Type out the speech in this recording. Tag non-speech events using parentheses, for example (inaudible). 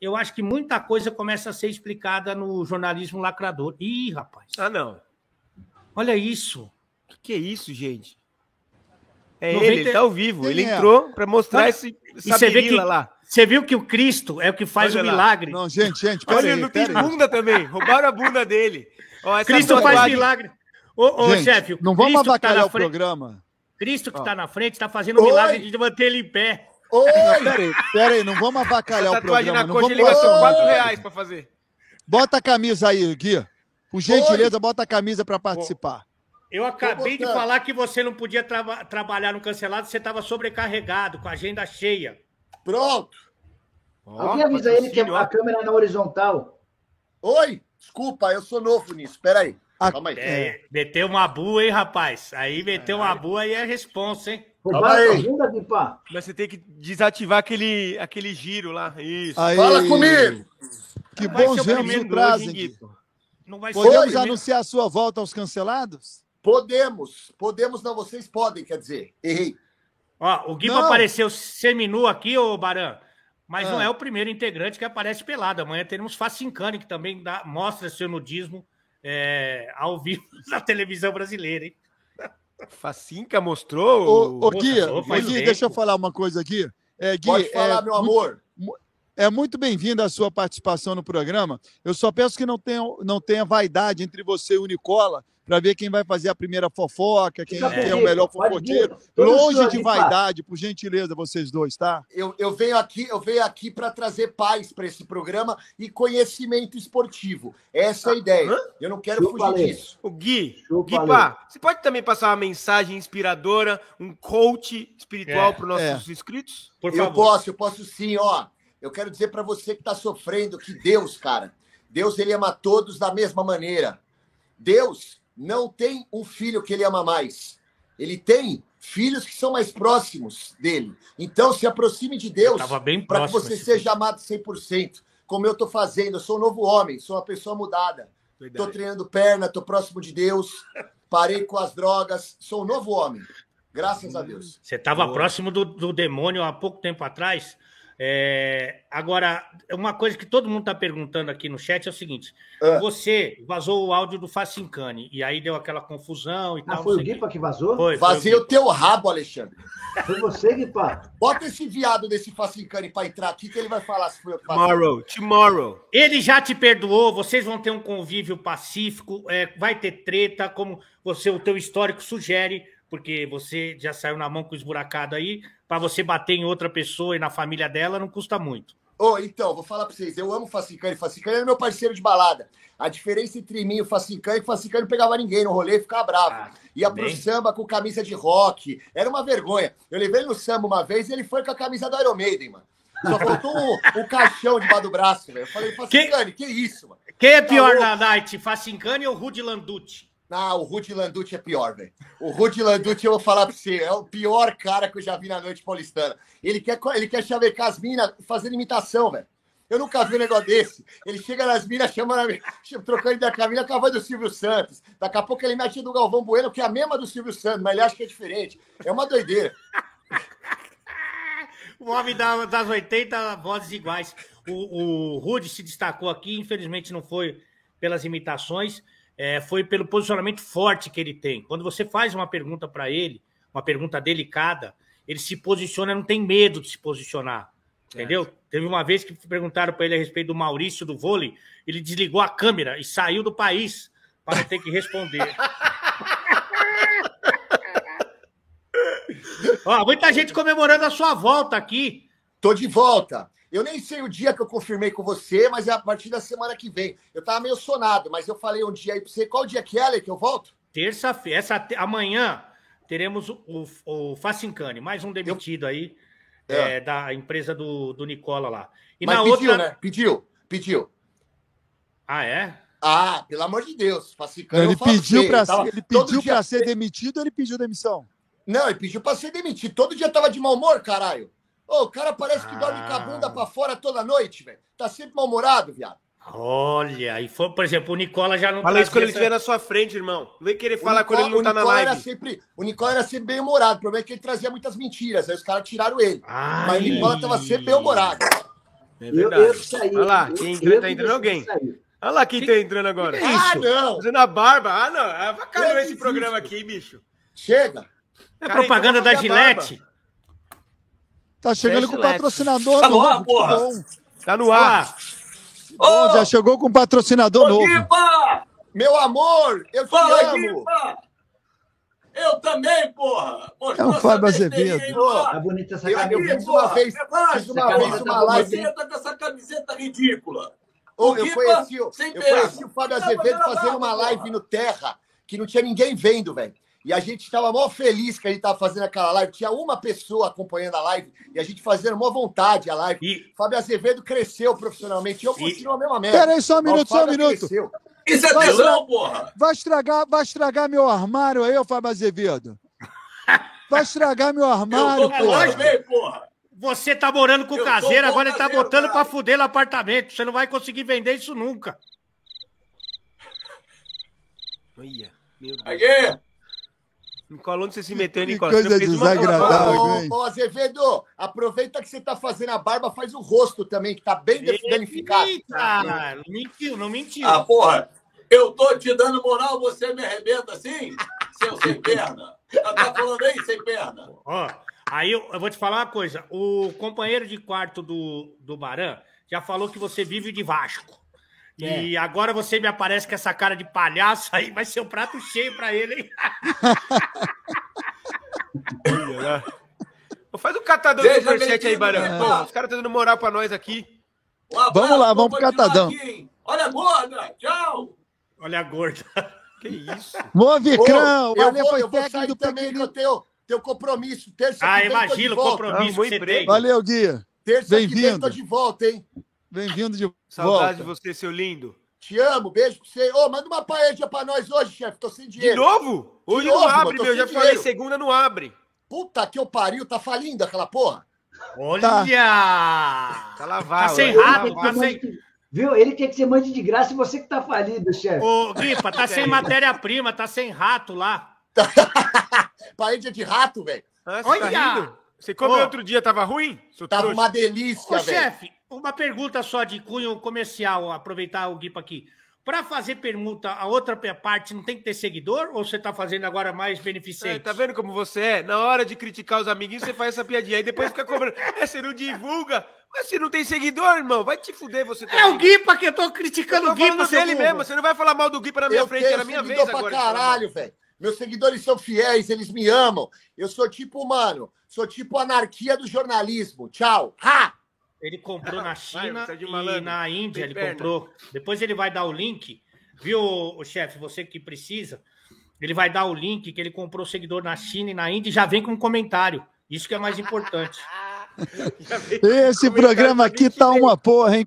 eu acho que muita coisa começa a ser explicada no jornalismo lacrador. Ih, rapaz. Ah, não. Olha isso. O que, que é isso, gente? É 90 ele, ele tá ao vivo. Quem ele é? entrou para mostrar Olha, esse, essa você vê que lá. você viu que o Cristo é o que faz Olha o lá. milagre. Não, gente, gente, Olha, peraí, não tem bunda também. Roubaram a bunda dele. Ó, essa Cristo faz milagre. Ô, ô Gente, chefe, não vamos Cristo tá o frente- programa. Cristo que está na frente está fazendo o Oi. milagre de manter ele em pé. Oi! Peraí, peraí, não vamos avacalhar Essa o programa. na Não coxa vamos Oi. 4 reais pra fazer. Bota a camisa aí, Gui. Por gentileza, bota a camisa para participar. Eu acabei de falar que você não podia traba- trabalhar no cancelado, você estava sobrecarregado, com a agenda cheia. Pronto. Alguém avisa ele que a câmera é na horizontal. Oi! Desculpa, eu sou novo nisso. Peraí. A- Calma aí. É, meteu uma bua, hein, rapaz? Aí meteu uma bua e é responsa, hein? Roubaram a aí. bunda, Pipa. Mas você tem que desativar aquele, aquele giro lá. Isso. Aí. Fala comigo! Que Vai bons ser o trazem, hoje? Não vai ser Podemos o primeiro. anunciar a sua volta aos cancelados? Podemos. Podemos, não, vocês podem, quer dizer. Errei. Ó, o Guido Não. apareceu seminu aqui, ô Baran, mas Ah. não é o primeiro integrante que aparece pelado. Amanhã teremos Facincani, que também dá- mostra seu nudismo é, ao vivo (laughs) na televisão brasileira, hein? Facinca mostrou. Ô, Gui, Gui, deixa eu falar uma coisa aqui. É, Gui, Pode falar, é meu muito- amor. É muito bem-vinda a sua participação no programa. Eu só peço que não tenha, não tenha vaidade entre você e o Nicola para ver quem vai fazer a primeira fofoca, quem, é o melhor fofoqueiro. Longe de de vaidade, por gentileza, vocês dois, tá? Eu, eu venho aqui, eu venho aqui para trazer paz para esse programa e conhecimento esportivo. Essa é a ideia. Eu não quero Chupa, fugir disso. O Gui, Chupa, Gui pá, você pode também passar uma mensagem inspiradora, um coach espiritual É, para os nossos inscritos? Por eu favor. posso, eu posso sim, ó. Eu quero dizer para você que está sofrendo que Deus, cara, Deus ele ama todos da mesma maneira. Deus não tem um filho que ele ama mais. Ele tem filhos que são mais próximos dele. Então se aproxime de Deus Tava bem para que você seja amado 100%, como eu estou fazendo. Eu sou um novo homem, sou uma pessoa mudada. Estou treinando perna, estou próximo de Deus, parei com as drogas, sou um novo homem. Graças a Deus. Você estava próximo do, do demônio há pouco tempo atrás. É, agora, uma coisa que todo mundo está perguntando aqui no chat é o seguinte: Ah. você vazou o áudio do Facincani e aí deu aquela confusão e Ah, tal. foi o Guipa que vazou? Foi, foi Vazei o o teu rabo, Alexandre. Foi você, Guipa? Bota esse viado desse Facincani para entrar aqui que ele vai falar se foi passei. Tomorrow, tomorrow. Ele já te perdoou, vocês vão ter um convívio pacífico, é, vai ter treta, como você o teu histórico sugere, porque você já saiu na mão com o esburacado aí, para você bater em outra pessoa e na família dela não custa muito. Ô, então, vou falar pra vocês. Eu amo Facincani. Facincani era meu parceiro de balada. A diferença entre mim e o Facincani é que o Facincani não pegava ninguém no rolê e ficava bravo. Ah, Ia pro bem. samba com camisa de rock. Era uma vergonha. Eu levei ele no samba uma vez e ele foi com a camisa do Iron Maiden, mano. Só faltou um, um caixão debaixo do braço, velho. Eu falei, Facincani, que isso, mano? Quem é pior Tá na night, Facincani ou Rudy Landucci? Ah, o Rudy Landucci é pior, velho. O Rudy Landucci, eu vou falar pra você, é o pior cara que eu já vi na noite paulistana. Ele quer, ele quer chavecar as minas fazendo imitação, velho. Eu nunca vi um negócio desse. Ele chega nas minas, chama na, trocando ideia com a mina a do Silvio Santos. Daqui a pouco ele mete do Galvão Bueno, que é a mesma do Silvio Santos, mas ele acha que é diferente. É uma doideira. (laughs) O homem da- das 80 vozes iguais. O, o Rudy se destacou aqui, infelizmente não foi pelas imitações, é, foi pelo posicionamento forte que ele tem. Quando você faz uma pergunta para ele, uma pergunta delicada, ele se posiciona, não tem medo de se posicionar. Entendeu? Teve uma vez que perguntaram para ele a respeito do Maurício do vôlei, ele desligou a câmera e saiu do país para ter que responder. (laughs) Ó, muita gente comemorando a sua volta aqui. Tô de volta. Eu nem sei o dia que eu confirmei com você, mas é a partir da semana que vem. Eu tava meio sonado, mas eu falei um dia aí pra você. Qual dia que é, Ale, que eu volto? Terça-feira, essa amanhã teremos o, o, o Facincani, mais um demitido aí É. é, da empresa do, do Nicola lá. E mas na pediu, outra. né? Pediu, pediu. Ah, é? Ah, pelo amor de Deus. Facicano, ele eu pediu para eu tava- ele pediu dia- para ser demitido ou ele pediu demissão? Não, ele pediu pra ser demitido. Todo dia tava de mau humor, caralho. Ô, o cara parece que dorme com a Ah. bunda pra fora toda noite, velho. Tá sempre mal-humorado, viado. Olha, e foi, por exemplo, o Nicola já não Fala isso quando ele trazia estiver na sua frente, irmão. Não vem querer O falar quando ele não tá na Nicola Era live. sempre, o Nicola era sempre bem humorado. O problema é que ele trazia muitas mentiras. Aí os caras tiraram ele. Ai. Mas o Nicola tava sempre bem humorado. É Eu, verdade. eu que saí. Olha lá, Eu- quem eu entra, tá que entrando alguém. sair. Olha lá quem tá entrando agora. Ah, não! Fazendo a barba. Ah, não. É Eu bacana esse programa aqui, bicho. Chega! É Cara, propaganda então da Gillette. Tá chegando Fecha com o patrocinador Alô, novo. que porra. bom. Tá no ar. Bom, já chegou com um patrocinador Ô, novo. Guipa! Meu amor, eu te Fala, amo! Guipa! Eu também, porra! É o Fábio Azevedo. Tá bonita essa Eu, eu camisa. fiz uma vez, fiz uma vez uma live. Você tá com essa camiseta ridícula. Eu Guipa conheci, eu conheci o Fábio Tá Azevedo fazendo uma live porra. no Terra, que não tinha ninguém vendo, velho. E a gente tava mó feliz que a gente tava fazendo aquela live. Tinha uma pessoa acompanhando a live e a gente fazendo mó vontade a live. E, Fábio Azevedo cresceu profissionalmente. Eu E- continuo a mesma merda. Pera aí, só um minuto, só um Fábio minuto. cresceu. Isso é Vai, tesão, porra! Vai estragar, vai estragar meu armário aí, ô Fábio Azevedo. Vai estragar meu Eu armário, tô nós bem, porra! você tá morando com o Eu caseiro, agora ele tá caseiro, botando pra caralho. fuder no apartamento. Você não vai conseguir vender isso nunca. Olha, meu Deus. Aqui! Nicola, onde você se meteu, Que Nicola? coisa fez uma desagradável. Ô, hein? ô, ô, Azevedo, aproveita que você tá fazendo a barba, faz o rosto também, que tá bem danificado. Eita, mentiu, não mentiu. Ah, porra! Eu tô te dando moral, você me arrebenta assim? Seu sem perna! Tá tá falando aí, sem perna? Ó, aí eu, eu vou te falar uma coisa. O companheiro de quarto do, do Baran já falou que você vive de Vasco. E agora você me aparece com essa cara de palhaço aí, vai ser um prato cheio pra ele, hein? (laughs) Faz um catadão de superchat aí, Barão. é. Os caras estão dando moral pra nós aqui. Vamos lá, vamos pro catadão. aqui? Olha a gorda! Tchau! Olha a gorda. (laughs) Que isso? Movicrão, Ô, o vou, foi eu vou técnico sair do também que eu tenho, tenho compromisso. Terça Ah, imagina o compromisso Vamos que você emprego. tem. Valeu, Guia. Terça que vem Bem-vindo. tô de volta, hein? Bem-vindo de Saudade de volta. você, seu lindo. Te amo, beijo pra você. Ô, manda uma paella pra nós hoje, chefe. Tô sem De dinheiro. novo? Hoje novo, não abre, meu. Já falei, dinheiro. segunda não abre. Puta que eu pariu, tá falindo aquela porra. Olha! Tá lavado. Tá sem rabo, lavado. tá sem- Viu? Ele tinha que ser mãe de graça e você que tá falido, chefe. Ô, Guipa, tá sem (laughs) matéria-prima, tá sem rato lá. (laughs) Paella de rato, velho. Você Olha! tá? Você comeu outro dia, tava ruim? Tava trouxa? uma delícia, Ô, velho. chefe, uma pergunta só de cunho comercial, aproveitar o Guipa aqui. Para fazer permuta, a outra parte não tem que ter seguidor ou você tá fazendo agora mais É, beneficente? tá vendo como você é? Na hora de criticar os amiguinhos, você faz essa piadinha. Aí depois fica cobrando. É, você não divulga. Mas você não tem seguidor, irmão. Vai te fuder você É o. Guipa que eu tô Eu criticando tô o Guipa, seu dele mesmo. Você não vai falar mal do Gui na minha Eu frente. tenho Era minha seguidor vez pra agora. caralho, velho. Meus seguidores são fiéis, eles me amam. Eu sou tipo, mano, sou tipo anarquia do jornalismo. Tchau. Ha! Ele comprou na (laughs) China você é de e na Índia Tem ele perna. comprou. Depois ele vai dar o link, viu, o chefe, você que precisa, ele vai dar o link que ele comprou seguidor na China e na Índia e já vem com um comentário. Isso que é mais importante. (laughs) Esse programa aqui tá uma porra, hein?